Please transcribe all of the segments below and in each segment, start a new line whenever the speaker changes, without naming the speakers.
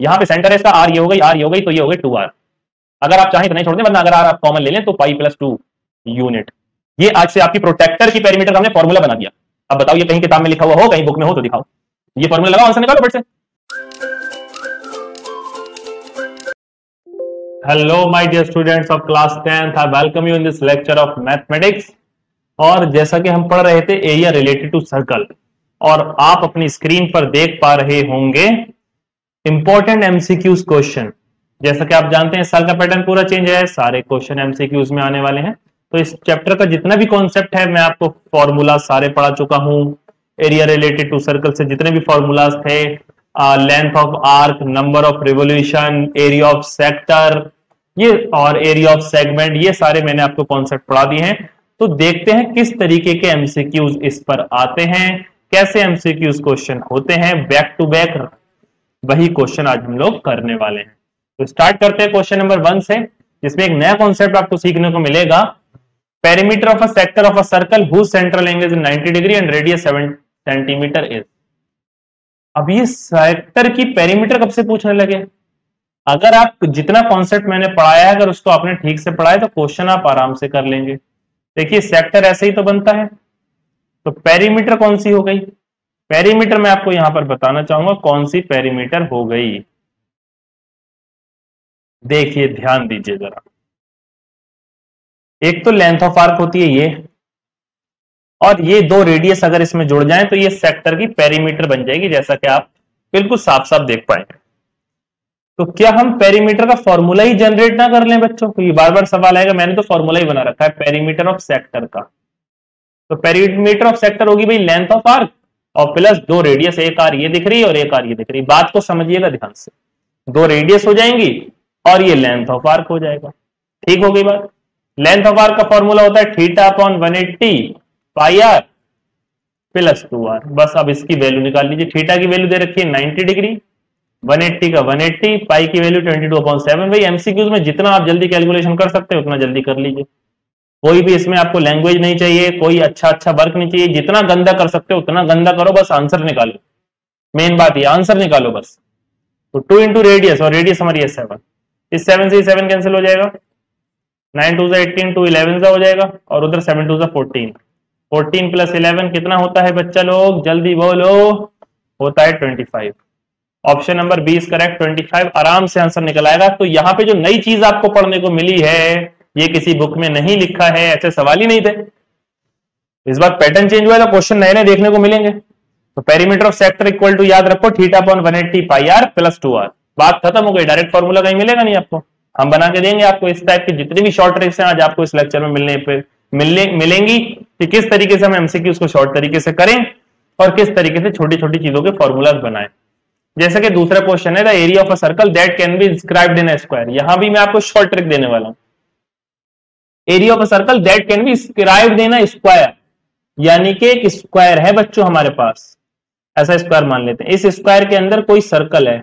यहाँ पे सेंटर है इसका आर ये हो गई आर ये हो गई तो ये हो गई टू आर अगर आप चाहें तो नहीं छोड़ दें वरना अगर आप कॉमन ले लें तो पाई प्लस टू यूनिट ये आज से आपकी प्रोटेक्टर की पेरीमीटर हमने फॉर्मूला बना दिया। अब बताओ ये कहीं किताब में लिखा हुआ हो, कहीं बुक में हो तो दिखाओ। ये फॉर्मूला लगाओ आंसर निकालो बट से। Hello my dear students of class tenth I welcome you in this lecture of mathematics और जैसा कि हम पढ़ रहे थे एरिया रिलेटेड टू सर्कल और आप अपनी स्क्रीन पर देख पा रहे होंगे इंपॉर्टेंट एमसीक्यूज क्वेश्चन जैसा कि आप जानते हैं, साल का पैटर्न पूरा चेंज है, सारे क्वेश्चन एमसीक्यूज में आने वाले हैं। तो इस चैप्टर का जितना भी कॉन्सेप्ट है, मैं आपको फॉर्मूला सारे पढ़ा चुका हूँ। एरिया रिलेटेड टू सर्कल से जितने भी फॉर्मूलाज थे length of arc number of revolution area of sector ये और एरिया ऑफ़ सेगमेंट ये सारे मैंने आपको कॉन्सेप्ट पढ़ा दिए हैं। तो देखते हैं किस तरीके के एमसीक्यूज इस पर आते हैं, कैसे एमसीक्यूज क्वेश्चन होते हैं बैक टू बैक वही क्वेश्चन आज हम लोग करने वाले हैं। तो स्टार्ट करते हैं क्वेश्चन नंबर वन से, जिसमें एक नया कॉन्सेप्ट आपको सीखने को मिलेगा। Perimeter of a sector of a circle who central angle is 90 degree and radius 7 centimetre is अब ये सेक्टर की पेरीमीटर कब से पूछने लगे? अगर आप जितना कॉन्सेप्ट मैंने पढ़ाया है, अगर उसको आपने ठीक से पढ़ाया तो क्वेश्चन आप आराम से कर लेंगे। देखिए सेक्टर ऐसे ही तो बनता है। तो पेरीमीटर कौन सी हो गई? पेरीमीटर मैं आपको यहाँ पर बताना चाहूँगा कौन सी पेरीमीटर हो गई। देखिए, ध्यान दीजिए जरा। एक तो लेंथ ऑफ़ आर्क होती है ये, और ये दो रेडियस अगर इसमें जुड़ जाएँ तो ये सेक्टर की पेरीमीटर बन जाएगी, जैसा कि आप बिल्कुल साफ़ साफ़ देख पाएँगे। तो क्या हम पेरीमीटर का फॉर्मूला ही जनरेट ना कर लें बच्चों? को ये बार बार सवाल आएगा, मैंने तो फॉर्मूला ही बना रखा है पेरीमीटर ऑफ़ सेक्टर का। तो पेरीमीटर ऑफ़ सेक्टर होगी भाई लेंथ ऑफ़ आर्क और प्लस दो रेडियस एक आर ये दिख रही है और एक आर ये दिख रही है। बात को समझिएगा ध्यान से। दो रेडियस हो जाएँगी और ये लेंथ ऑफ़ आर्क हो जाएगा। ठीक हो गई बात? लेंथ ऑफ़ आर्क का फॉर्मूला होता है theta upon one eighty pi r plus two r बस अब इसकी वैल्यू निकाल लीजिए। थीटा की वैल्यू दे रखी है नाइनटी डिग्री। 180 का 180 पाई की वैल्यू 22 अपॉन सेवन भाई एमसीक्यूज में जितना आप जल्दी कैलकुलेशन कर सकते हो, उतना जल्दी कर लीजिए। कोई भी इसमें आपको लैंग्वेज नहीं चाहिए, कोई अच्छा अच्छा वर्क नहीं चाहिए, जितना गंदा कर सकते हो, उतना गंदा करो, बस आंसर निकालो। मेन बात ये आंसर निकालो बस। तो टू इंटू रेडियस और रेडियस हमारी है सेवन इस सेवन से सेवन कैंसिल हो जाएगा। Nine two eighteen two eleven हो जाएगा, और उधर seven two fourteen fourteen plus eleven कितना होता है बच्चा लोग? जल्दी बोलो। होता है twenty five option number B is correct 25 आराम से आंसर निकल आएगा। तो यहाँ पे जो नई चीज़ आपको पढ़ने को मिली है ये किसी बुक में नहीं लिखा है, ऐसे सवाल ही नहीं थे। इस बार पैटर्न चेंज हुआ तो क्वेश्चन नए नए देखने को मिलेंगे। तो perimeter of sector equal to याद रखो theta upon one eighty pi r plus two r बात खत्म हो गई डायरेक्ट फॉर्मूला कहीं मिलेगा नहीं आपको। हम बना के देंगे आपको इस टाइप के जितने भी शॉर्ट ट्रिक्स हैं, आज आपको इस लेक्चर में मिलने पे, मिलने, मिलेंगी कि किस तरीके से हम एमसीक्यू उसको शॉर्ट तरीके से करें और किस तरीके से छोटी छोटी चीज़ों के फॉर्मूलाज बनाएँ। जैसे कि दूसरा क्वेश्चन है the area of a circle that can be inscribed in square यहाँ भी मैं आपको शॉर्ट ट्रिक देने वाला हूँ। Area of a circle that can be inscribed in square यानी कि एक स्क्वायर है बच्चों हमारे पास। ऐसा स्क्वायर मान लेते हैं। इस स्क्वायर के अंदर कोई सर्कल है।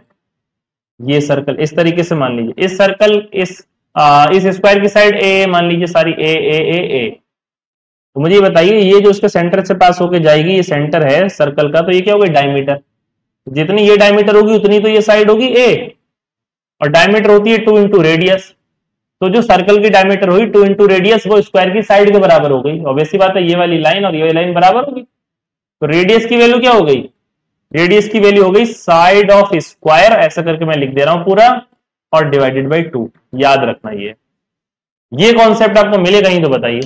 ये सर्कल इस तरीके से मान लीजिए। इस सर्कल इस आ, इस स्क्वायर की साइड ए मान लीजिए सारी ए ए ए ए तो मुझे बताइए ये जो उसके सेंटर से पास होके जाएगी ये सेंटर है सर्कल का तो ये क्या होगा? डायमीटर जितनी ये डायमीटर होगी उतनी तो ये साइड होगी ए और डायमीटर होती है टू इंटू रेडियस तो जो सर्कल की डायमीटर हुई टू इंटू रेडियस वो स्क्वायर की साइड के बराबर हो गई। ऑब्वियसली बात है, ये वाली लाइन और ये वाली लाइन बराबर होगी तो रेडियस की वैल्यू क्या हो गई? रेडियस की वैल्यू हो गई साइड ऑफ़ स्क्वायर ऐसा करके मैं लिख दे रहा हूँ पूरा, और डिवाइडेड बाई टू याद रखना ये। ये कॉन्सेप्ट आपको मिलेगा ही तो बताइए।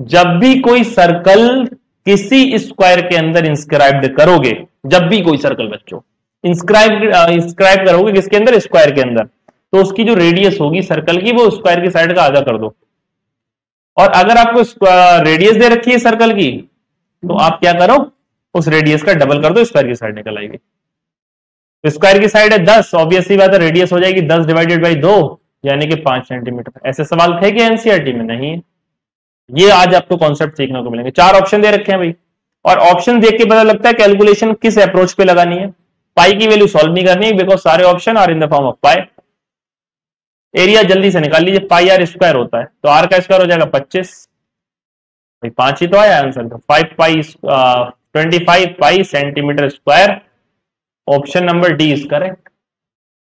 जब भी कोई सर्कल किसी स्क्वायर के अंदर इंस्क्राइब्ड करोगे, जब भी कोई सर्कल बच्चों इंस्क्राइब इंस्क्राइब करोगे किसके अंदर? स्क्वायर के अंदर। तो उसकी जो रेडियस होगी सर्कल की, वो स्क्वायर की साइड का आधा कर दो। और अगर आपको रेडियस दे रखी है सर्कल की तो आप क्या करो, उस रेडियस का डबल कर दो स्क्वायर की साइड निकल आएगी। स्क्वायर की साइड है दस ऑब्वियसली बात है रेडियस हो जाएगी दस डिवाइडेड बाई दो, यानी कि पाँच सेंटीमीटर ऐसे सवाल थे कि एनसीआरटी में? नहीं। है ये आज आपको कॉन्सेप्ट सीखने को मिलेंगे। चार ऑप्शन दे रखे हैं भाई। और ऑप्शन देख के पता लगता है कैलकुलेशन किस अप्रोच पे लगानी है। पाई की वैल्यू सॉल्व नहीं करनी है बिकॉज़ सारे option are in the form of pi area जल्दी से निकाल लीजिए पाई आर स्क्वायर होता है। तो आर का स्क्वायर हो जाएगा पच्चीस। भाई पाँच ही तो आया आंसर तो five pi twenty five pi centimetre square option number D is correct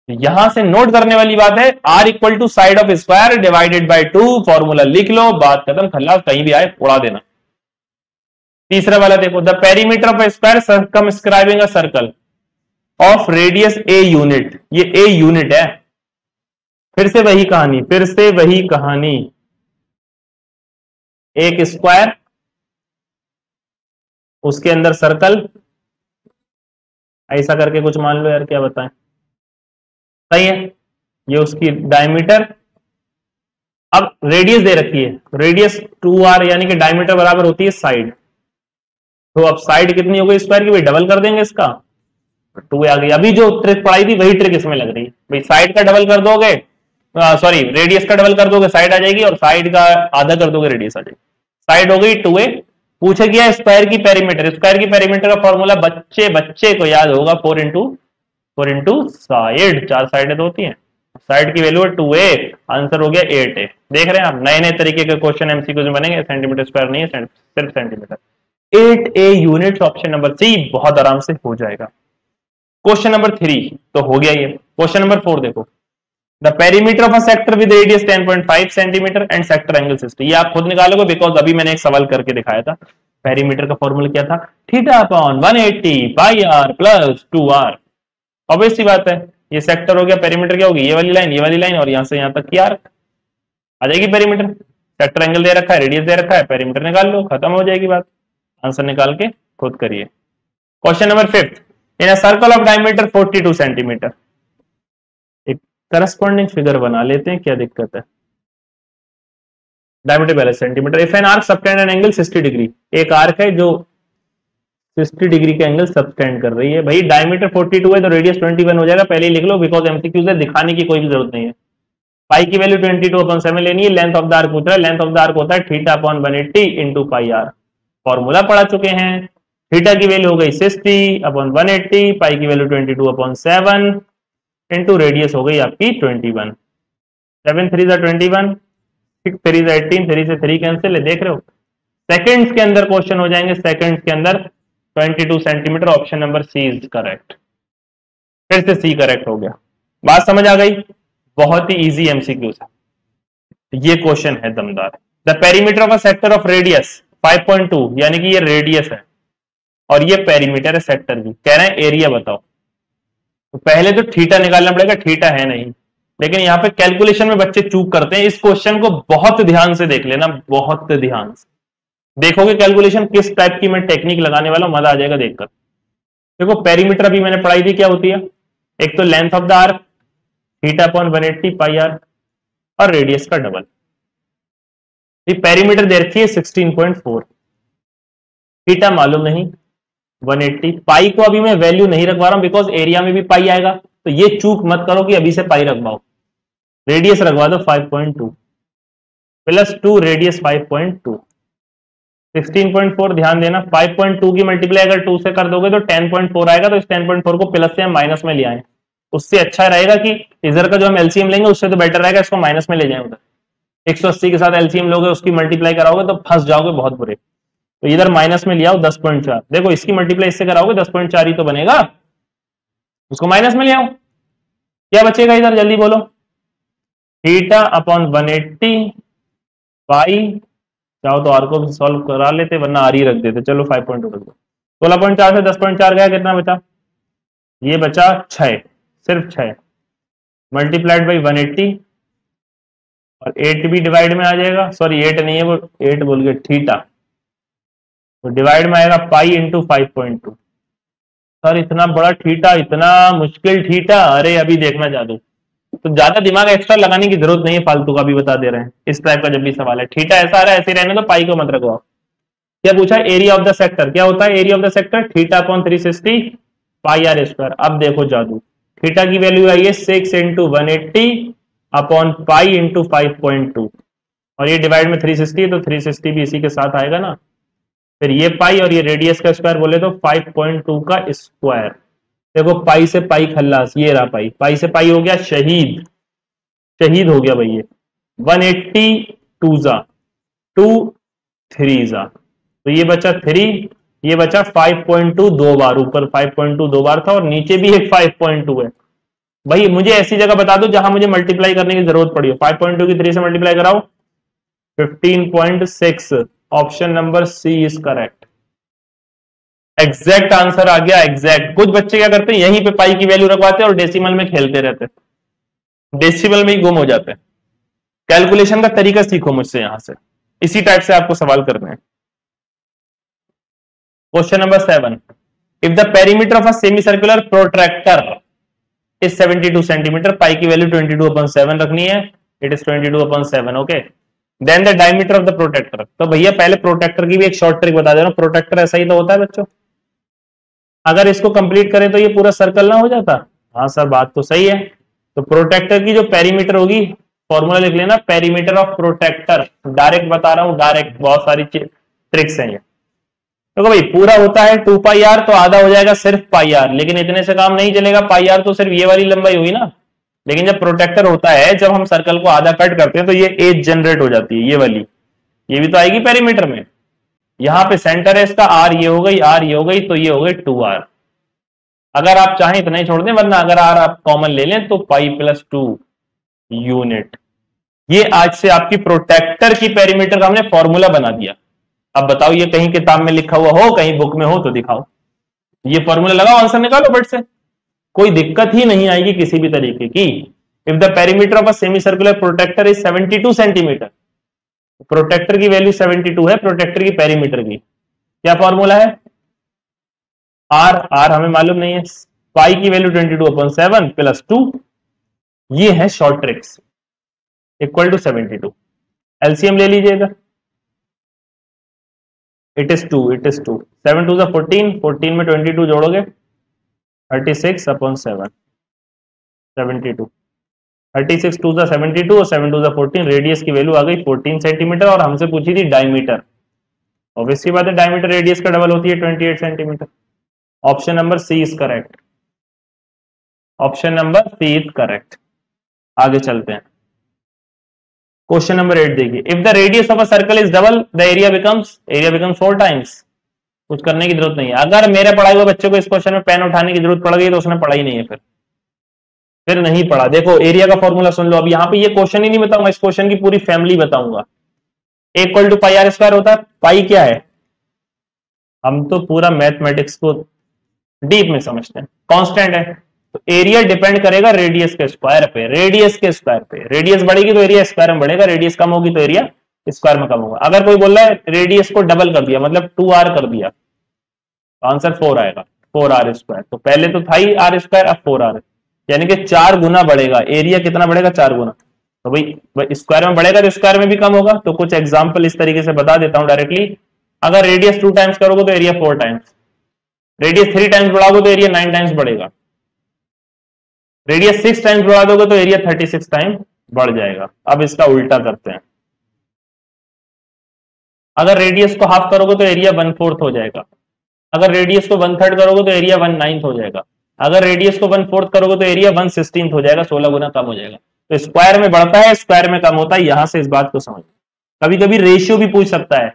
यहाँ से नोट करने वाली बात है r equal to side of square divided by two formula लिख लो, बात खत्म, खल्ला, कहीं भी आए, उड़ा देना। तीसरा वाला देखो the perimeter of square circumscribing circle of radius a unit ये ए यूनिट है। फिर से वही कहानी, फिर से वही कहानी। एक स्क्वायर उसके अंदर सर्कल ऐसा करके कुछ मान लो यार, क्या बताएँ। सही है, ये उसकी डायमीटर अब रेडियस दे रखी है। रेडियस टू आर यानी कि डायमीटर बराबर होती है साइड तो अब साइड कितनी हो गई स्क्वायर की? भाई डबल कर देंगे इसका। टू आ गई। अभी जो ट्रिक पढ़ाई थी, वही ट्रिक इसमें लग रही है। भाई साइड का डबल कर दोगे सॉरी रेडियस का डबल कर दोगे साइड आ जाएगी और साइड का आधा कर दोगे रेडियस आ जाएगी। साइड हो गई टू ए पूछे गया स्क्वायर की पेरीमीटर स्क्वायर की पेरीमीटर का फॉर्मूला बच्चे बच्चे को याद होगा four into four into side चार साइडें तो होती हैं। साइड की वैल्यू है टू ए आंसर हो गया एट ए देख रहे हैं आप नए नए तरीके के क्वेश्चन एमसीक्यू में बनेंगे। सेंटीमीटर स्क्वायर नहीं है सिर्फ़ centimetre eight a unit option number C बहुत आराम से हो जाएगा। क्वेश्चन नंबर थ्री तो हो गया ये। क्वेश्चन नंबर फोर देखो। The perimeter of a sector with radius 10.5 centimetre and sector angle 60 ये आप खुद निकालोगे बिकॉज़ अभी मैंने एक सवाल करके दिखाया था। पेरीमीटर का फॉर्मूला क्या था? Theta upon 180 pi r plus 2 r obvious सी बात है। ये सेक्टर हो गया पेरीमीटर क्या होगी? ये वाली लाइन ये वाली लाइन और यहाँ से यहाँ तक की आर आ जाएगी पेरीमीटर सेक्टर एंगल दे रखा है रेडियस दे रखा है पेरीमीटर निकाल लो, खत्म हो जाएगी बात। आंसर निकाल के खुद करिए। Question number fifth in a circle of diameter 42 centimetre corresponding figure बना लेते हैं, क्या दिक्कत है? डायमीटर पहले centimetre if an arc subtend an angle 60 degree एक आर्क है जो 60 डिग्री का एंगल सबटेंड कर रही है। भाई डायमीटर 42 है तो रेडियस 21 हो जाएगा, पहले ही लिख लो बिकॉज़ एमसीक्यू से दिखाने की कोई भी ज़रूरत नहीं है। पाई की वैल्यू 22 अपॉन सेवन लेनी है लेंथ ऑफ़ द आर्क पूछ रहा है लेंथ ऑफ़ द आर्क होता है theta upon 180 into pi r formula पढ़ा चुके हैं थीटा की वैल्यू हो गई sixty upon one eighty pi की value twenty two upon seven into radius हो गई आपकी ट्वेंटी वन सेवन थ्री सा ट्वेंटी वन सिक्स थ्री सा एटीन थ्री से थ्री कैंसिल है, देख रहे हो? सेकंड्स के अंदर क्वेश्चन हो जाएँगे सेकंड्स के अंदर twenty two centimetre option number C is correct फिर से सी करेक्ट हो गया। बात समझ आ गई? बहुत ही इजी एमसीक्यू था ये क्वेश्चन है दमदार। The perimeter of a sector of radius 5.2 यानी कि ये रेडियस है। और ये पेरीमीटर है सेक्टर की। कह रहे हैं एरिया बताओ। तो पहले तो थीटा निकालना पड़ेगा, थीटा है नहीं। लेकिन यहाँ पे कैलकुलेशन में बच्चे चूक करते हैं। इस क्वेश्चन को बहुत ध्यान से देख लेना, बहुत ध्यान से। देखोगे कैलकुलेशन किस टाइप की मैं टेक्निक लगाने वाला हूँ, मज़ा आ जाएगा देखकर। देखो पेरीमीटर अभी मैंने पढ़ाई थी क्या होती है? एक तो length of the arc theta upon one eighty pi r और रेडियस का डबल पेरीमीटर दे रखी है 16.4 थीटा मालूम नहीं 180 पाई को अभी मैं वैल्यू नहीं रखवा रहा हूँ बिकॉज़ एरिया में भी पाई आएगा। तो ये चूक मत करो कि अभी से पाई रखवाओ। रेडियस रखवा दो 5.2 प्लस टू रेडियस 5.2 16.4 ध्यान देना 5.2 की मल्टीप्लाई अगर 2 से कर दोगे तो 10.4 आएगा तो इस 10.4 को प्लस से हम माइनस में ले आए। उससे अच्छा रहेगा कि इधर का जो हम एलसीएम लेंगे, उससे तो बेटर रहेगा, इसको माइनस में ले जाए उधर। 180 के साथ एलसीएम लोगे, उसकी मल्टीप्लाई कराओगे तो फंस जाओगे बहुत बुरे। तो इधर माइनस में लिया दस पॉइंट चार। देखो, इसकी मल्टीप्लाई इससे कराओगे, दस पॉइंट चार ही तो बनेगा। उसको माइनस में ले आओ क्या बचेगा इधर? जल्दी बोलो। Theta upon one eighty pi चाहो तो आर को भी सॉल्व करा लेते, वरना आर ही रख देते। चलो फाइव पॉइंट रख दो। सोलह पॉइंट चार से दस पॉइंट चार गया, कितना बचा? ये बचा छ सिर्फ़ छ मल्टीप्लाइड बाई वन एट्टी और एट भी डिवाइड में आ जाएगा। सॉरी एट नहीं है वो एट बोल गए थीटा तो डिवाइड में आएगा pi into five point two sir, इतना बड़ा ठीटा इतना मुश्किल ठीटा अरे, अभी देखना चाहू तो ज़्यादा दिमाग एक्स्ट्रा लगाने की ज़रूरत नहीं है, फालतू का भी बता दे रहे हैं। इस टाइप का जब भी सवाल है। ठीटा ऐसा आ रहा है, ऐसे रहने तो पाई को मत रखवाओ क्या पूछा? एरिया ऑफ़ द सेक्टर क्या होता है? Area of the sector theta upon three sixty pi r square अब देखो जादू। थीटा की वैल्यू आई है six into one eighty upon pi into five point two और ये डिवाइड में थ्री सिक्सटी है तो थ्री सिक्सटी भी इसी के साथ आएगा ना। फिर ये पाई और ये रेडियस का स्क्वायर बोले तो 5.2 का स्क्वायर देखो, पाई से पाई खल्लास, ये रहा पाई। पाई से पाई हो गया शहीद। शहीद हो गया भाई ये। 180 टू जा। टू थ्री जा। तो ये बचा थ्री ये बचा 5.2 दो बार। ऊपर 5.2 दो बार था और नीचे भी एक 5.2 है। भाई, मुझे ऐसी जगह बता दो जहाँ मुझे मल्टीप्लाई करने की ज़रूरत पड़ी हो। फाइव पॉइंट टू की थ्री से मल्टीप्लाई कराओ। Fifteen point six option number C is correct. Exact answer आ गया, एग्जैक्ट। कुछ बच्चे क्या करते हैं, यहीं पे पाई की वैल्यू रखवाते हैं और डेसिमल में खेलते रहते हैं। डेसिमल में ही गुम हो जाते हैं। कैलकुलेशन का तरीका सीखो मुझसे यहाँ से। इसी टाइप से आपको सवाल करने हैं। Question number seven. If the perimeter of a semi circular protractor is 72 centimetre pi की वैल्यू 22 अपॉन सेवन रखनी है। It is 22 upon seven okay then the diameter of the protector तो भैया, पहले प्रोटेक्टर की भी एक शॉर्ट ट्रिक बता दे रहा हूँ प्रोटेक्टर ऐसा ही तो होता है बच्चों। अगर इसको कंप्लीट करें तो ये पूरा सर्कल ना हो जाता। हाँ सर बात तो सही है। तो प्रोटेक्टर की जो पेरीमीटर होगी फॉर्मूला लिख लेना। पेरीमीटर ऑफ़ प्रोटेक्टर डायरेक्ट बता रहा हूँ डायरेक्ट बहुत सारी ट्रिक्स हैं ये। तो भाई, पूरा होता है टू पाई आर तो आधा हो जाएगा सिर्फ़ पाई आर लेकिन इतने से काम नहीं चलेगा। पाई आर तो सिर्फ़ ये वाली लंबाई हुई ना। लेकिन जब प्रोटेक्टर होता है, जब हम सर्कल को आधा कट करते हैं तो ये एज जनरेट हो जाती है, ये वाली। ये भी तो आएगी पेरीमीटर में। यहाँ पे सेंटर है इसका आर ये हो गई आर ये हो गई तो ये हो गई टू आर अगर आप चाहें इतना ही छोड़ दें, वरना अगर आर आप कॉमन ले लें तो पाई प्लस टू यूनिट ये आज से आपकी प्रोटेक्टर की पेरीमीटर का हमने फॉर्मूला बना दिया। अब बताओ, ये कहीं किताब में लिखा हुआ हो, कहीं बुक में हो तो दिखाओ। ये फॉर्मूला लगाओ आंसर निकालो बट से। कोई दिक्कत ही नहीं आएगी किसी भी तरीके की। If the perimeter of a semi circular protector is 72 centimetre protector की वैल्यू 72 है प्रोटेक्टर की पेरीमीटर की। क्या फॉर्मूला है? आर आर हमें मालूम नहीं है। पाई की value 22 two upon seven plus two ये है short tricks equal to 72 LCM ले लीजिएगा। It is two it is two seven two fourteen fourteen में twenty two जोड़ोगे। Thirty six upon seven seventy two. Thirty six two seventy two और seven two fourteen radius की value आ गई fourteen centimetre और हमसे पूछी थी डायमीटर ऑब्वियसली बात है डायमीटर रेडियस का डबल होती है twenty eight centimetre option number C is correct option number C is correct आगे चलते हैं. क्वेश्चन नंबर एट देखिए. If the radius of a circle is double the area becomes area becomes four times कुछ करने की ज़रूरत नहीं है। अगर मेरे पढ़ाए हुए बच्चे को इस क्वेश्चन में पेन उठाने की ज़रूरत पड़ गई तो उसने पढ़ा ही नहीं है फिर। फिर नहीं पढ़ा। देखो एरिया का फॉर्मूला सुन लो। अब यहाँ पे ये क्वेश्चन ही नहीं बताऊँगा। इस क्वेश्चन की पूरी फैमिली बताऊँगा। Equal to pi R square होता है। पाई क्या है? हम तो पूरा मैथमेटिक्स को डीप में समझते हैं। कांस्टेंट है। तो एरिया डिपेंड करेगा रेडियस के स्क्वायर पे। रेडियस के स्क्वायर पे। रेडियस बढ़ेगी तो एरिया स्क्वायर में बढ़ेगा। रेडियस कम होगी तो एरिया स्क्वायर में कम होगा। अगर कोई बोल रहा है रेडियस को डबल कर दिया मतलब टू आर कर दिया आंसर फोर आएगा, फोर आर स्क्वायर। तो पहले तो था ही आर स्क्वायर, अब फोर आर। यानी कि चार गुना बढ़ेगा। एरिया कितना बढ़ेगा? चार गुना। तो भाई स्क्वायर में बढ़ेगा तो स्क्वायर में भी कम होगा। तो कुछ एग्ज़ाम्पल इस तरीके से बता देता हूँ डायरेक्टली अगर रेडियस टू टाइम्स करोगे तो area four times radius three times बढ़ाओगे तो एरिया नाइन टाइम्स बढ़ेगा। रेडियस सिक्स टाइम्स बढ़ा दोगे तो एरिया थर्टी सिक्स टाइम बढ़ जाएगा। अब इसका उल्टा करते हैं। अगर रेडियस को हाफ़ करोगे तो एरिया वन फोर्थ हो जाएगा। अगर रेडियस को वन थर्ड करोगे तो एरिया वन नाइन्थ हो जाएगा। अगर रेडियस को वन फोर्थ करोगे तो एरिया वन सिक्सटीन हो जाएगा, सोलह गुना कम हो जाएगा। तो स्क्वायर में बढ़ता है स्क्वायर में कम होता है, यहाँ से इस बात को समझ। कभी कभी रेशियो भी पूछ सकता है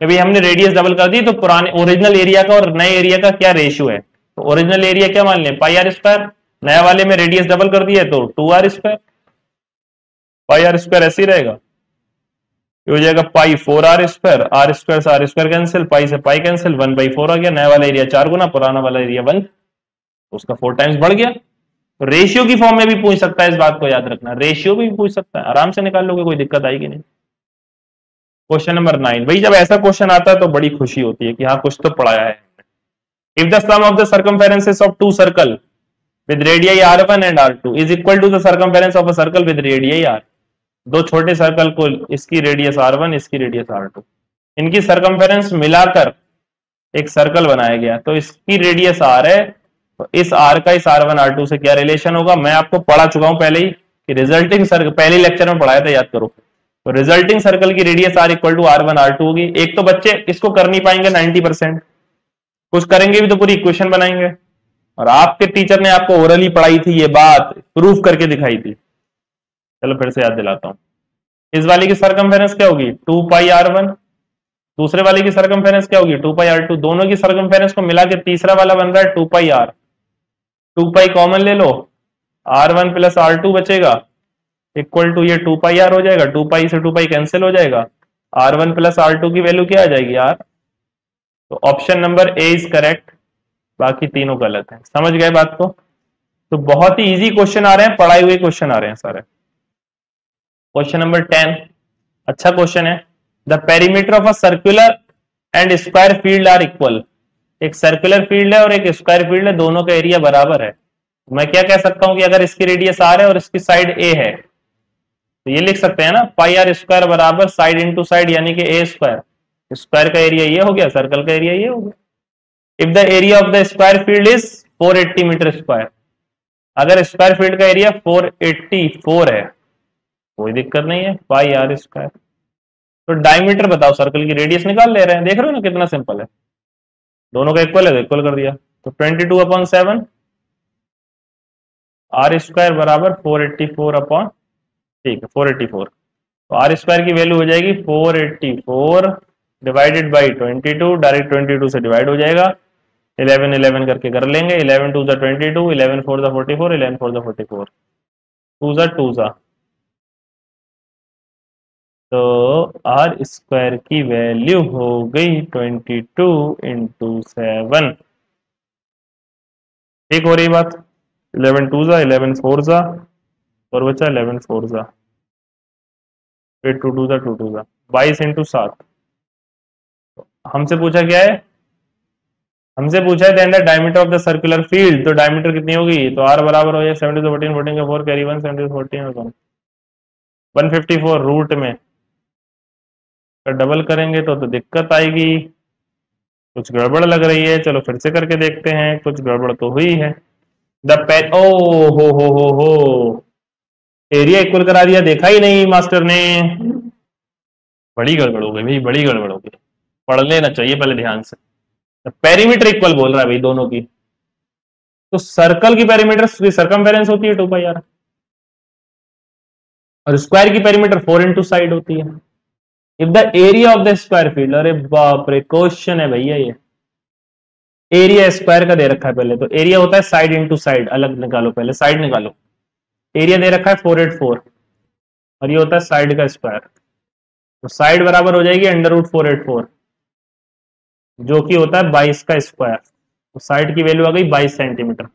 कभी हमने रेडियस डबल कर दी तो पुराने ओरिजिनल एरिया का और नए एरिया का क्या रेशियो है? तो ओरिजिनल एरिया क्या मान लें? पाई आर स्क्वायर नया वाले में रेडियस डबल कर दिया तो two R square pi R square ऐसे ही रहेगा। हो जाएगा pi four R square R square से आर स्क्वायर कैंसिल पाई से pi cancel one by four आ गया, नया वाला एरिया चार गुना, पुराना वाला एरिया वन उसका फोर टाइम्स बढ़ गया। तो रेशियो की फॉर्म में भी पूछ सकता है इस बात को याद रखना रेशियो भी पूछ सकता है, आराम से निकाल लोगे, कोई दिक्कत आएगी नहीं। क्वेश्चन नंबर नाइन भाई जब ऐसा क्वेश्चन आता है तो बड़ी खुशी होती है कि हाँ कुछ तो पढ़ाया है। If the sum of the circumferences of two circle with radii r1 and r2 is equal to the circumference of a circle with radii r दो छोटे सर्कल को, इसकी रेडियस आर वन इसकी रेडियस आर टू इनकी circumference मिलाकर एक circle बनाया गया। तो इसकी रेडियस r है तो इस r का इस r1 r2 से क्या रिलेशन होगा? मैं आपको पढ़ा चुका हूँ पहले ही कि रिजल्टिंग सर्कल पहले लेक्चर में पढ़ाया था, याद करो। तो रिजल्टिंग सर्कल की radius R equal to R one R two होगी। एक तो बच्चे इसको कर नहीं पाएँगे 90 परसेंट कुछ करेंगे भी तो पूरी इक्वेशन बनाएँगे। और आपके टीचर ने आपको ओरली पढ़ाई थी, ये बात प्रूफ करके दिखाई थी। चलो फिर से याद दिलाता हूँ। इस वाले की सरकमफेरेंस क्या होगी? टू पाई आर वन दूसरे वाले की सरकमफेरेंस क्या होगी? टू पाई आर टू दोनों की सरकमफेरेंस को मिला के तीसरा वाला बन रहा है two pi R two pi common ले लो। R one plus R two बचेगा। इक्वल टू ये टू पाई आर हो जाएगा। टू पाई से टू पाई कैंसिल हो जाएगा। R one plus R two की वैल्यू क्या आ जाएगी यार? तो option number A is correct बाकी तीनों गलत है। समझ गए बात को? तो बहुत ही इजी क्वेश्चन आ रहे हैं, पढ़ाई हुए क्वेश्चन आ रहे हैं सारे। Question number ten. अच्छा क्वेश्चन है। The perimeter of a circular and square field are equal एक सर्कुलर फ़ील्ड है और एक स्क्वायर फ़ील्ड है, दोनों का एरिया बराबर है। मैं क्या कह सकता हूँ कि अगर इसकी रेडियस आर है और इसकी साइड ए है तो ये लिख सकते हैं ना पाई आर स्क्वायर बराबर साइड इंटू साइड यानी कि ए स्क्वायर स्क्वायर का एरिया ये हो गया सर्कल का एरिया ये हो गया। If the area of the square field is 480 metre square अगर स्क्वायर फ़ील्ड का एरिया 484 है कोई दिक्कत नहीं है पाई आर स्क्वायर तो डायमीटर बताओ सर्कल की रेडियस निकाल ले रहे हैं। देख रहे हो ना कितना सिंपल है। दोनों का इक्वल है तो इक्वल कर दिया। तो twenty two upon seven R square बराबर फोर एट्टी फोर अपॉन ठीक है फोर एट्टी फोर तो आर स्क्वायर की वैल्यू हो जाएगी four eighty four divided by twenty two direct twenty two से डिवाइड हो जाएगा। इलेवन इलेवन करके कर लेंगे। इलेवन टू ज़ा ट्वेंटी टू इलेवन फोर ज़ा फोर्टी फोर इलेवन फोर ज़ा फोर्टी फोर टू ज़ा टू ज़ा तो आर स्क्वायर की वैल्यू हो गई ट्वेंटी टू इंटू सेवन ठीक हो रही बात इलेवन टू ज़ा इलेवन फोर ज़ा, और बचा इलेवन फोर ज़ा। फिर टू टू ज़ा टू टू ज़ा। बाईस इंटू सात। हमसे पूछा क्या है? हमसे पूछा है the diameter of the circular field तो डायमीटर कितनी होगी? तो आर बराबर हो जाए सेवेंटी फोर्टीन फोर्टीन का four carry one seventy fourteen one fifty four root में। अगर डबल करेंगे तो तो दिक्कत आएगी। कुछ गड़बड़ लग रही है, चलो फिर से करके देखते हैं। कुछ गड़बड़ तो हुई है। द पेन ओ हो हो हो हो। एरिया इक्वल करा दिया, देखा ही नहीं मास्टर ने। बड़ी गड़बड़ हो गई भाई, बड़ी गड़बड़ हो गई। पढ़ लेना चाहिए पहले ध्यान से। पेरीमीटर इक्वल बोल रहा है भाई दोनों की। तो सर्कल की पेरीमीटर सरकम होती है टू पाई आर और स्क्वायर की पेरीमीटर फोर इंटू साइड होती है। If the area of the square field अरे बाप रे क्वेश्चन है भैया ये। एरिया स्क्वायर का दे रखा है पहले तो। एरिया होता है साइड इंटू साइड अलग निकालो पहले साइड निकालो। एरिया दे रखा है फोर एट फोर और ये होता है साइड का स्क्वायर तो साइड बराबर हो जाएगी under root four eight four जो कि होता है बाईस का स्क्वायर तो साइड की वैल्यू आ गई बाईस सेंटीमीटर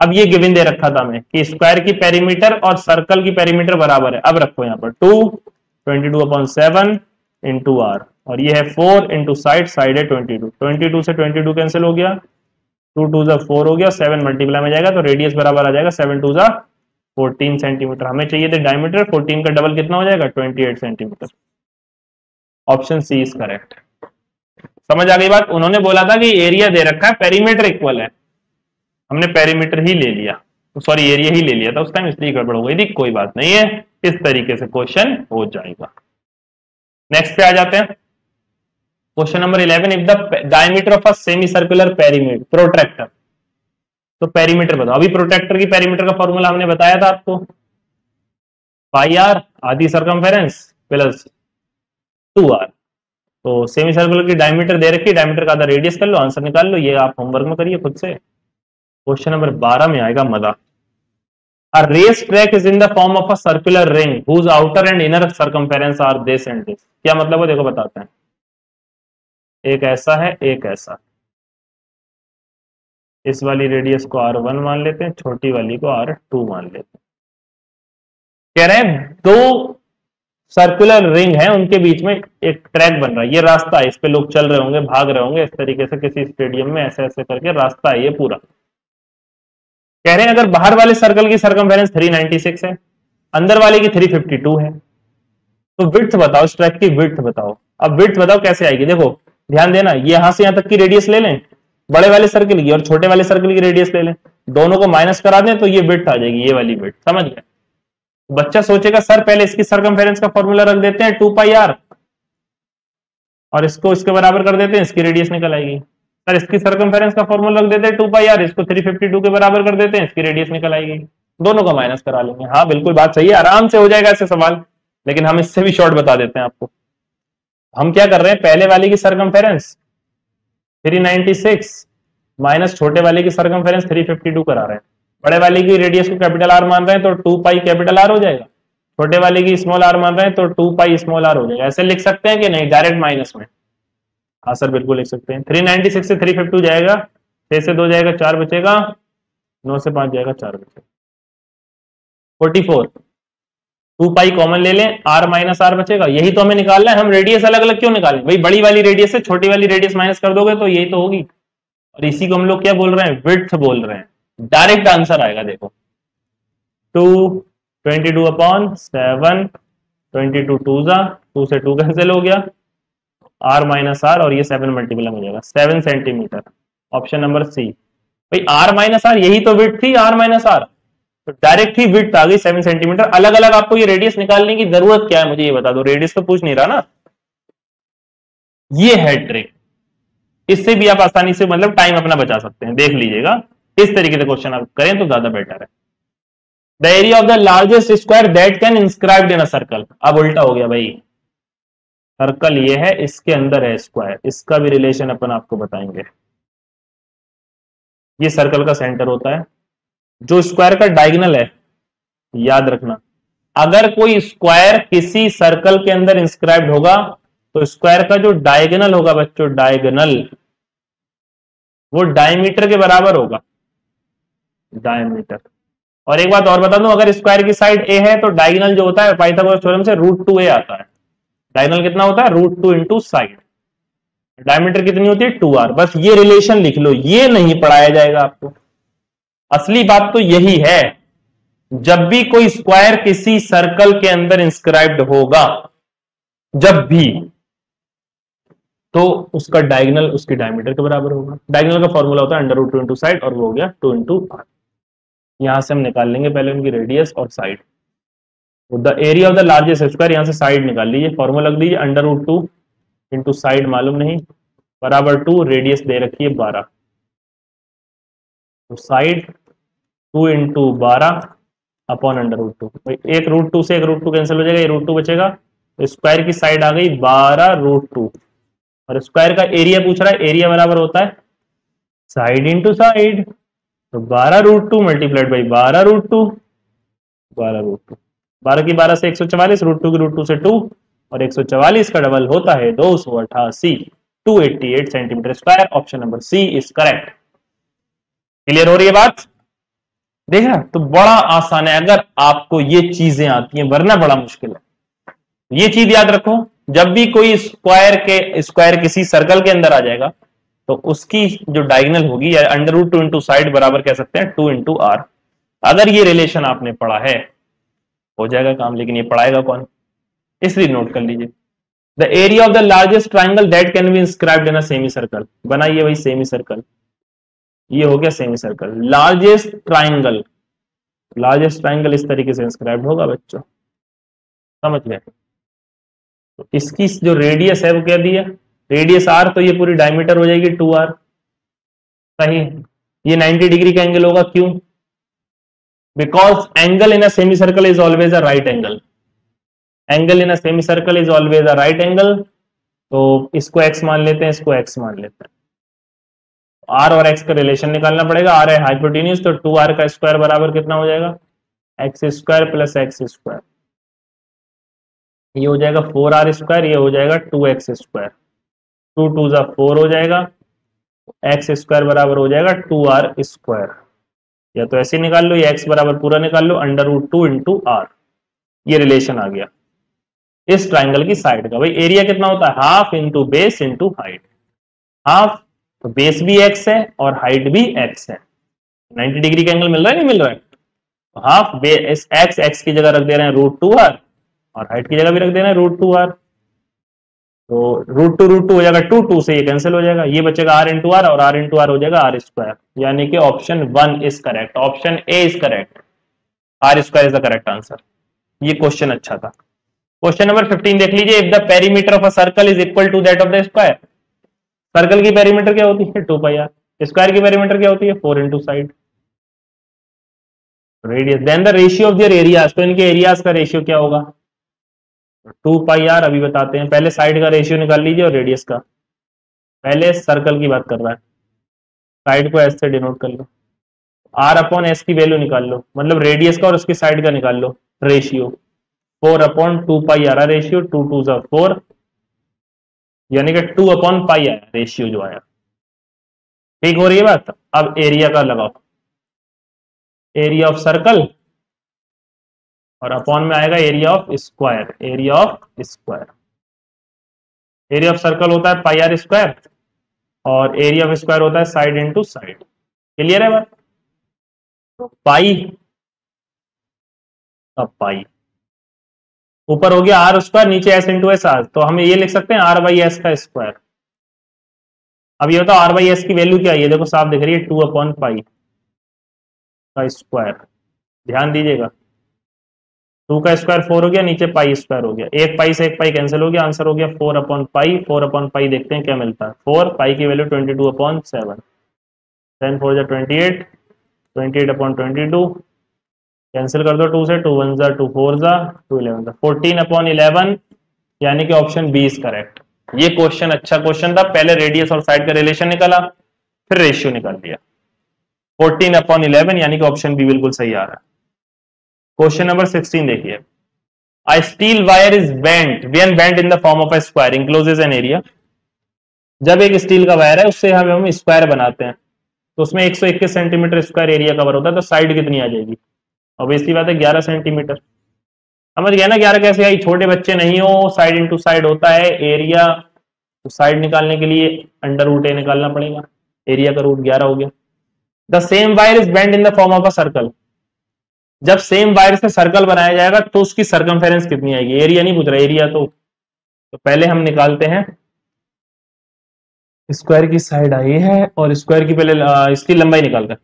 अब ये गिवन दे रखा था मैं कि स्क्वायर की पेरीमीटर और सर्कल की पेरीमीटर बराबर है। अब रखो यहाँ पर two twenty two upon seven into R. और ये है इंटू साइड साइड है ट्वेंटी टू। ट्वेंटी टू से ट्वेंटी टू कैंसिल हो गया। टू जा फोर हो गया मल्टीप्लाई में जाएगा तो रेडियस बराबर आ जाएगा सेवन टू जा फोर्टीन सेंटीमीटर। हमें चाहिए थे डायमीटर फोर्टीन का डबल कितना हो जाएगा? Twenty eight centimetre. Option C is correct समझ आ गई बात? उन्होंने बोला था कि एरिया दे रखा है पेरीमीटर इक्वल है। हमने पेरीमीटर ही ले लिया। सॉरी एरिया ही ले लिया था, उस टाइम इसलिए गड़बड़ हो गई थी, कोई बात नहीं है, इस तरीके से क्वेश्चन हो जाएगा। नेक्स्ट पे आ जाते हैं। Question number eleven if the diameter of a semi circular perimeter protractor तो पेरीमीटर बताओ, अभी प्रोटेक्टर की पेरीमीटर का फॉर्मूला हमने बताया था आपको। पाई आर आधी सरकमफेरेंस प्लस टू आर तो सेमी सर्कुलर की डायमीटर दे रखी डायमीटर का आधा रेडियस कर लो आंसर निकाल लो, ये आप होमवर्क में करिए खुद से। क्वेश्चन नंबर बारह में आएगा मज़ा A race track is in the form of a circular ring whose outer and inner circumference are this and this. क्या मतलब वो देखो बताते हैं। एक ऐसा है, एक ऐसा। इस वाली रेडियस को आर वन मान लेते हैं, छोटी वाली को आर टू मान लेते हैं। कह रहे हैं, दो सर्कुलर रिंग है, उनके बीच में एक ट्रैक बन रहा है। ये रास्ता है, इस पे लोग चल रहे होंगे, भाग रहे होंगे, इस तरीके से किसी स्टेडियम में ऐसे ऐसे करके रास्ता है ये पूरा। कह रहे हैं, अगर बाहर वाले सर्कल की सरकम थ्री सिक्स है, अंदर वाले की थ्री फिफ्टी टू है। तो विथ बताओ इस ट्रैक की विथ बताओ। अब विथ बताओ कैसे आएगी? देखो, ध्यान देना ये यहाँ से यहाँ तक की रेडियस ले लें, बड़े वाले सर्कल की और छोटे वाले सर्कल की रेडियस ले लें, दोनों को माइनस करा दें तो ये विथ आ जाएगी, ये वाली विथ समझ गए? बच्चा सोचेगा, सर, पहले इसकी सरकमफेरेंस का फॉर्मूला रख देते हैं टू पाई आर और इसको इसके बराबर कर देते हैं, इसकी रेडियस निकल आएगी। सर, इसकी सरकमफेरेंस का फॉर्मूला रख देते हैं टू पाई आर इसको 352 के बराबर कर देते हैं, इसकी रेडियस निकल आएगी। दोनों का माइनस करा लेंगे। हाँ बिल्कुल बात सही है, आराम से हो जाएगा ऐसे सवाल, लेकिन हम इससे भी शॉर्ट बता देते हैं आपको। हम क्या कर रहे हैं, पहले वाले की सरकमफेरेंस 396 माइनस छोटे वाले की सरकमफेरेंस 352 करा रहे हैं। बड़े वाले की रेडियस को कैपिटल आर मान रहे हैं तो टू पाई कैपिटल आर हो जाएगा। छोटे वाले की स्मॉल आर मान रहे हैं तो टू पाई स्मॉल आर हो जाएगा। ऐसे लिख सकते हैं कि नहीं डायरेक्ट माइनस में। हाँ सर, बिल्कुल लिख सकते हैं। थ्री नाइनटी सिक्स से थ्री फिफ्टी जाएगा, छह से दो जाएगा, चार बचेगा, नौ से पाँच जाएगा, चार बचेगा। Forty four two pi common ले लें आर माइनस आर बचेगा। यही तो हमें निकालना है, हम रेडियस अलग अलग क्यों निकालें? भाई, बड़ी वाली रेडियस से छोटी वाली रेडियस माइनस कर दोगे तो यही तो होगी। और इसी को हम लोग क्या बोल रहे हैं? विथ बोल रहे हैं। डायरेक्ट आंसर आएगा, देखो। Two twenty two upon seven twenty two two जा टू से टू कैंसिल हो गया। आर माइनस आर और ये सेवन मल्टीपल हो जाएगा। Seven centimetre option number C भाई आर माइनस आर यही तो विथ थी आर माइनस आर तो डायरेक्ट ही विथ आ गई सेवन सेंटीमीटर अलग अलग आपको ये रेडियस निकालने की ज़रूरत क्या है, मुझे ये बता दो। रेडियस तो पूछ नहीं रहा ना। ये है ट्रिक इससे भी आप आसानी से मतलब टाइम अपना बचा सकते हैं। देख लीजिएगा। इस तरीके से क्वेश्चन आप करें तो ज़्यादा बेटर है। The area of the largest square that can inscribed in a circle अब उल्टा हो गया भाई। सर्कल ये है, इसके अंदर है स्क्वायर। इसका भी रिलेशन अपन आपको बताएँगे। ये सर्कल का सेंटर होता है। जो स्क्वायर का डायगनल है, याद रखना। अगर कोई स्क्वायर किसी सर्कल के अंदर इंस्क्राइब्ड होगा तो स्क्वायर का जो डायगनल होगा बच्चों डायगनल वो डायमीटर के बराबर होगा। डायमीटर और एक बात और बता दूँ, अगर स्क्वायर की साइड ए है तो डायगनल जो होता है पाइथागोरस थ्योरम से रूट टू ए आता है। डायगनल कितना होता है? Root two into side diameter कितनी होती है? टू आर बस ये रिलेशन लिख लो। ये नहीं पढ़ाया जाएगा आपको। असली बात तो यही है। जब भी कोई स्क्वायर किसी सर्कल के अंदर इंस्क्राइब्ड होगा, जब भी तो उसका डायगनल उसके डायमीटर के बराबर होगा। डायगनल का फॉर्मूला होता है under root two into side और वो हो गया टू इंटू आर यहाँ से हम निकाल लेंगे पहले उनकी रेडियस और side the area of the largest square यहाँ से साइड निकाल लीजिए। फॉर्मूला लग दीजिए under root two into side मालूम नहीं। बराबर टू रेडियस दे रखी है बारह। तो साइड टू इंटू बारह अपॉन अंडर रूट टू एक रूट टू से एक रूट टू कैंसिल हो जाएगा, ये रूट टू बचेगा। तो स्क्वायर की साइड आ गई बारह रूट टू और स्क्वायर का एरिया पूछ रहा है एरिया बराबर होता है साइड इंटू साइड तो बारह रूट टू मल्टीप्लाइड बाई बारह रूट टू बारह रूट टू बारह की बारह से एक सौ चवालीस रूट टू की रूट टू से टू और एक सौ चवालीस का डबल होता है दो सौ अठासी। Two eighty eight centimetre square option number C is correct clear हो रही है बात? देखा तो बड़ा आसान है, अगर आपको ये चीज़ें आती हैं, वरना बड़ा मुश्किल है। ये चीज़ याद रखो, जब भी कोई स्क्वायर के स्क्वायर किसी सर्कल के अंदर आ जाएगा तो उसकी जो डायगनल होगी, या under root two into side बराबर कह सकते हैं टू इंटू आर अगर ये रिलेशन आपने पढ़ा है हो जाएगा काम, लेकिन ये पढ़ाएगा कौन? इसलिए नोट कर लीजिए। The area of the largest triangle that can be inscribed in semi circle बनाइए भाई सेमी सर्कल ये हो गया semi circle largest triangle largest triangle इस तरीके से इंस्क्राइब होगा बच्चों। समझ गए? तो इसकी जो रेडियस है, वो क्या दिया रेडियस आर तो ये पूरी डायमीटर हो जाएगी टू आर सही ये 90 डिग्री का एंगल होगा। क्यों? Because angle in a semi circle is always a right angle angle in a semi circle is always a right angle तो इसको एक्स मान लेते हैं इसको एक्स मान लेते हैं। आर और एक्स का रिलेशन निकालना पड़ेगा। आर है हाइपोटेन्यूज तो टू आर का स्क्वायर बराबर कितना हो जाएगा? X square plus X square ये हो जाएगा फोर आर स्क्वायर ये हो जाएगा two X square two two ज़ा फोर हो जाएगा। एक्स स्क्वायर बराबर हो जाएगा टू आर स्क्वायर या तो ऐसे निकाल लो या एक्स बराबर पूरा निकाल लो under root two into R ये रिलेशन आ गया। इस ट्राइंगल की साइड का। भाई एरिया कितना होता है? Half into base into height half तो बेस भी एक्स है और हाइट भी एक्स है। 90 डिग्री का एंगल मिल रहा है? नहीं मिल रहा है। तो हाफ़ बेस एक्स एक्स की जगह रख दे रहे हैं रूट टू आर और हाइट की जगह भी रख दे रहे हैं रूट टू आर तो रूट टू रूट टू हो जाएगा टू टू से ये कैंसिल हो जाएगा। ये बचेगा आर इंटू आर और आर इंटू आर हो जाएगा आर स्क्वायर यानी कि option one is correct option A is correct R square is the correct answer ये क्वेश्चन अच्छा था। क्वेश्चन नंबर फिफ्टीन देख लीजिए। If the perimeter of a circle is equal to that of the square circle की perimeter क्या होती है? Two pi are square की पेरीमीटर क्या होती है? Four into side radius then the ratio of their areas तो इनके एरियाज़ का रेशियो क्या होगा? टू पाई आर अभी बताते हैं। पहले साइड का रेशियो निकाल लीजिए और रेडियस का। पहले सर्कल की बात कर रहा है। साइड को एस से डिनोट कर लो। आर अपॉन एस की वैल्यू निकाल लो। मतलब रेडियस का और उसकी साइड का निकाल लो। Ratio four upon two pi R ratio two two जो फोर यानी कि टू अपॉन पाई आया रेशियो जो आया। ठीक हो रही है बात? अब एरिया का लगाओ। एरिया ऑफ़ सर्कल और अपॉन में आएगा area of square area of square area of circle होता है पाई आर स्क्वायर और एरिया ऑफ़ स्क्वायर होता है साइड इनटू साइड क्लियर है बात? पाई अब पाई ऊपर हो गया आर स्क्वायर नीचे एस इंटू एस आर तो हम ये लिख सकते हैं आर बाई एस का स्क्वायर अब ये बताओ आर बाई एस की वैल्यू क्या है? देखो साफ़ दिख रही है टू अपॉन पाई का स्क्वायर ध्यान दीजिएगा। टू का स्क्वायर फोर हो गया, नीचे पाई स्क्वायर हो गया। एक पाई से एक पाई कैंसिल हो गया आंसर हो गया four upon pi four upon pi देखते हैं क्या मिलता है। फोर पाई की value twenty two upon seven ten four जो twenty eight twenty eight upon twenty two cancel कर दो टू से टू वन जा टू फोर जा टू इलेवन जा फोर्टीन अपॉन इलेवन यानी कि ऑप्शन बी इज़ करेक्ट ये क्वेश्चन अच्छा क्वेश्चन था, पहले रेडियस और साइड का रिलेशन निकाला, फिर रेशियो निकाल दिया। फोर्टीन अपॉन इलेवन यानी कि ऑप्शन बी बिल्कुल सही आ रहा है। क्वेश्चन नंबर सिक्सटीन देखिए। A steel wire is bent, when bent in the form of a square, encloses an area. जब एक स्टील का वायर है, उससे हम हम स्क्वायर बनाते हैं। तो उसमें 121 सेंटीमीटर स्क्वायर एरिया कवर होता है तो साइड कितनी आ जाएगी? ऑब्वियसली बात है 11 सेंटीमीटर समझ गया ना 11 कैसे आई? छोटे बच्चे नहीं हो साइड इनटू साइड होता है एरिया तो साइड निकालने के लिए अंडर रूट ए निकालना पड़ेगा। एरिया का रूट 11 हो गया। The same wire is bend in the form of a circle जब सेम वायर से सर्कल बनाया जाएगा तो उसकी सर्कमफेरेंस कितनी आएगी? एरिया नहीं पूछ रहा एरिया तो, तो पहले हम निकालते हैं। स्क्वायर की साइड आई है और स्क्वायर की पहले इसकी लंबाई निकालकर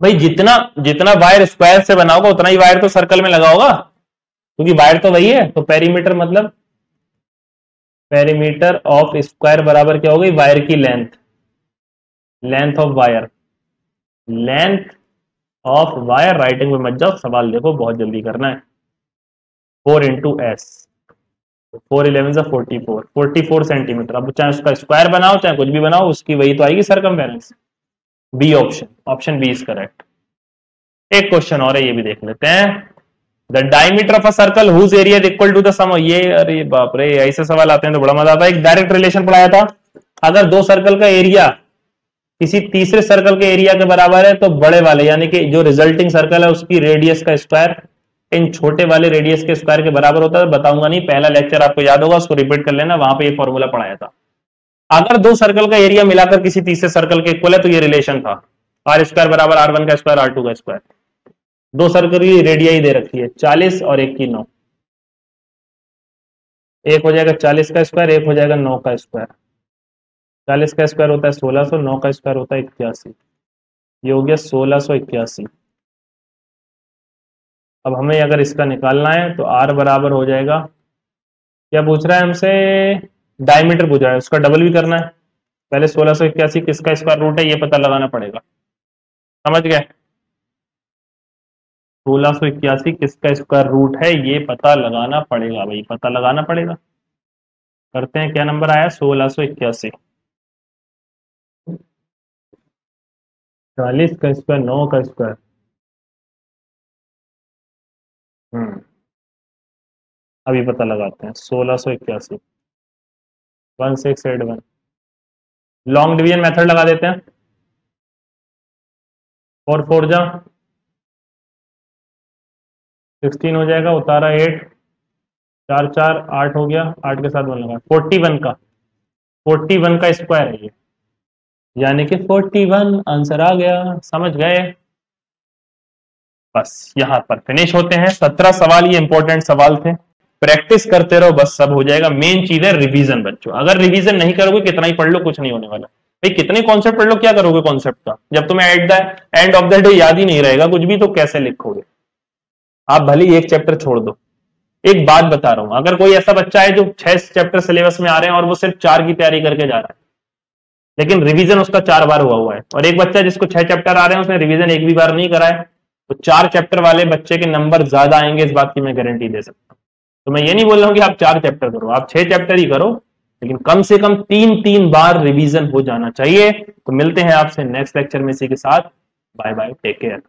भाई जितना जितना वायर स्क्वायर से बना होगा उतना ही वायर तो सर्कल में लगा होगा। क्योंकि वायर तो वही है तो पेरीमीटर मतलब पेरीमीटर ऑफ़ स्क्वायर बराबर क्या हो गई? वायर की length length of wire length of wire writing में मत जाओ, सवाल देखो, बहुत जल्दी करना है। Four into S four eleven से forty four forty four centimetre अब चाहे उसका स्क्वायर बनाओ, चाहे कुछ भी बनाओ, उसकी वही तो आएगी circum B option option B is correct एक क्वेश्चन और है, ये भी देख लेते हैं। The diameter of a circle whose area equal to the sum ये, अरे बाप रे, ऐसे सवाल आते हैं तो बड़ा मज़ा आता है। एक डायरेक्ट रिलेशन पढ़ाया था। अगर दो सर्कल का एरिया किसी तीसरे सर्कल के एरिया के बराबर है तो बड़े वाले, यानी कि जो रिजल्टिंग सर्कल है, उसकी रेडियस का स्क्वायर इन छोटे वाले रेडियस के स्क्वायर के बराबर होता है। बताऊँगा नहीं, पहला लेक्चर आपको याद होगा, उसको रिपीट कर लेना, वहाँ पे ये फॉर्मूला पढ़ाया था। अगर दो सर्कल का एरिया मिलाकर किसी तीसरे सर्कल के इक्वल है तो ये रिलेशन था। आर स्क्वायर बराबर आर वन का स्क्वायर आर टू का स्क्वायर दो सर्कल की रेडिया ही दे रखी है, चालीस और एक की नौ। एक हो जाएगा चालीस का स्क्वायर एक हो जाएगा नौ का स्क्वायर चालीस का स्क्वायर होता है सोलह सौ, नौ का स्क्वायर होता है इक्यासी। ये हो गया सोलह सौ इक्यासी। अब हमें अगर इसका निकालना है तो आर बराबर हो जाएगा। क्या पूछ रहा है हमसे? डायमीटर पूछ रहा है, उसका डबल भी करना है। पहले सोलह सौ इक्यासी किसका स्क्वायर रूट है, ये पता लगाना पड़ेगा। समझ गए? सोलह सौ इक्यासी किसका स्क्वायर रूट है, ये पता लगाना पड़ेगा भाई, पता लगाना पड़ेगा। करते हैं, क्या नंबर आया? सोलह सौ इक्यासी। चालीस का स्क्वायर नौ का स्क्वायर हम्म। अभी पता लगाते हैं सोलह सौ इक्यासी। One six eight one long division method लगा देते हैं। फोर फोर जा। सिक्सटीन हो जाएगा उतारा एट चार चार आठ हो गया आठ के साथ वन लगा फोर्टी वन का। फोर्टी वन का स्क्वायर है ये। यानी कि फोर्टी वन आंसर आ गया, समझ गए? बस, यहाँ पर फिनिश होते हैं। सत्रह सवाल, ये इंपॉर्टेंट सवाल थे। प्रैक्टिस करते रहो, बस सब हो जाएगा। मेन चीज़ है रिवीजन बच्चों। अगर रिवीजन नहीं करोगे, कितना ही पढ़ लो, कुछ नहीं होने वाला। भाई, कितने कॉन्सेप्ट पढ़ लो, क्या करोगे कॉन्सेप्ट का? जब तुम्हें at the end of the day याद ही नहीं रहेगा, कुछ भी तो कैसे लिखोगे? आप भले एक चैप्टर छोड़ दो। एक बात बता रहा हूँ। अगर कोई ऐसा बच्चा है जो छह चैप्टर सिलेबस में आ रहे हैं और वो सिर्फ़ चार की तैयारी करके जा रहा है लेकिन रिवीजन उसका चार बार हुआ हुआ है। और एक बच्चा जिसको छह चैप्टर आ रहे हैं, उसने रिवीजन एक भी बार नहीं करा तो चार चैप्टर वाले बच्चे के नंबर ज़्यादा आएँगे, इस बात की मैं गारंटी दे सकता हूँ। तो मैं ये नहीं बोल रहा हूँ कि आप चार चैप्टर करो। आप छह चैप्टर ही करो, लेकिन कम से कम तीन तीन बार रिवीजन हो जाना चाहिए। तो मिलते हैं आपसे नेक्स्ट लेक्चर में इसी के साथ। Bye bye take care